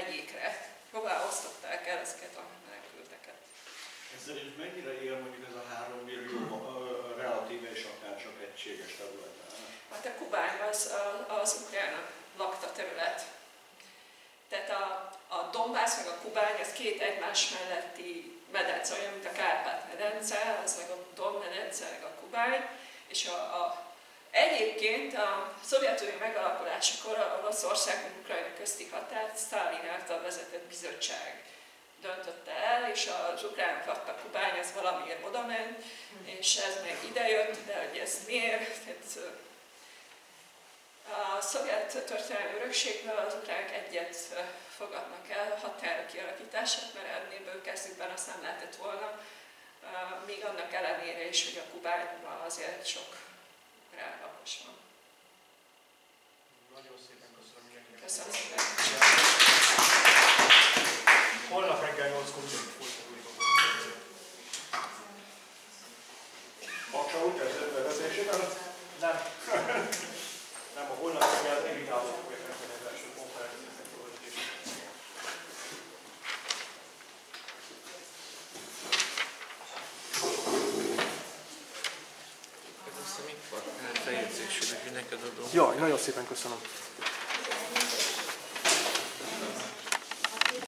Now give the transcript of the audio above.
megyékre. Hová osztották el ezeket a menekülteket. Ez szerint mennyire él mondjuk ez a három millió relatíve és akár csak egységes területen? Hát a Kubány az az ukrán lakta terület. Tehát a, a Donbass meg a Kubány, az két egymás melletti medence, olyan, mint a Kárpát-medence, az meg a Don-medence, meg a Kubány, és a, a Egyébként a Szovjetunió Oroszország Ukrajna közti határt Stalin által vezetett bizottság döntötte el, és az ukrán adta Kubány az valamiért oda ment, és ez meg idejött, de hogy ez miért, a szovjet történelmi örökségből az ukránok egyet fogadnak el határ kialakítását, mert ennél kezdetben azt nem lehetett volna, még annak ellenére is, hogy a Kubányban azért sok rá lakos van. Nagyon szépen köszönöm szépen. Holnap reggel 8-kor folytatódik a Baksa úgy kezdett bevezetésében? Nem. Nem, a holnap reggel adom. Jaj, nagyon szépen köszönöm.